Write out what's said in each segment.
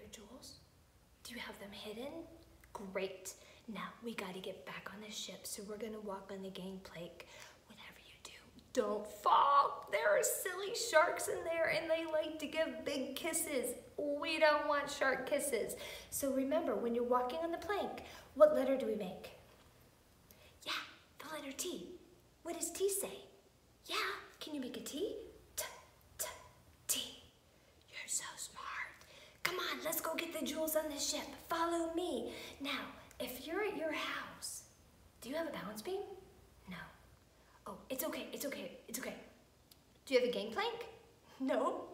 your jewels? Do you have them hidden? Great. Now we got to get back on the ship, so we're to walk on the gangplank. Whatever you do, don't fall. There are silly sharks in there, and they like to give big kisses. We don't want shark kisses. So remember, when you're walking on the plank, what letter do we make? Yeah, the letter T. What does T say? Yeah, can you make a T, T. You're so smart. Come on, let's go get the jewels on the ship. Follow me. Now, if you're at your house, do you have a balance beam? No. Oh, it's okay, it's okay, it's okay. Do you have a gangplank? No.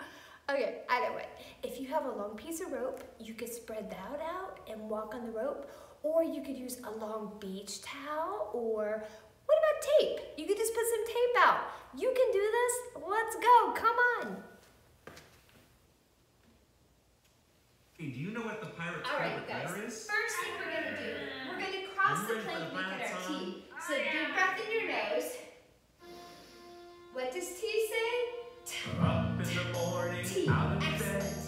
Okay, either way. If you have a long piece of rope, you could spread that out and walk on the rope, or you could use a long beach towel, or what about tape? You could just put some tape out. You can do this. Let's go, come on. Hey, do you know what the pirate's All right, favorite guys. letter is? First thing we're gonna do, we're gonna cross the ready plane the and make it our pirates T. So oh, deep breath in your nose. What does T say? T. Up in the morning, T. out of Excellent. bed.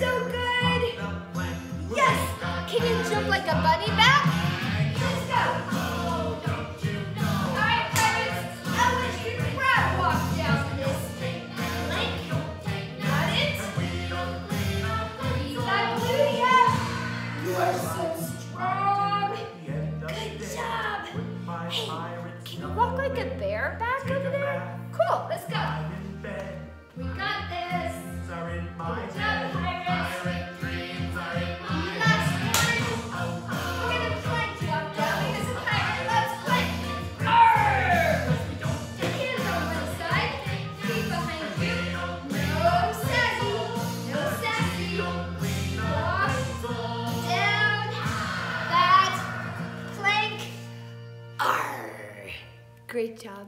So good. Great job.